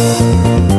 Música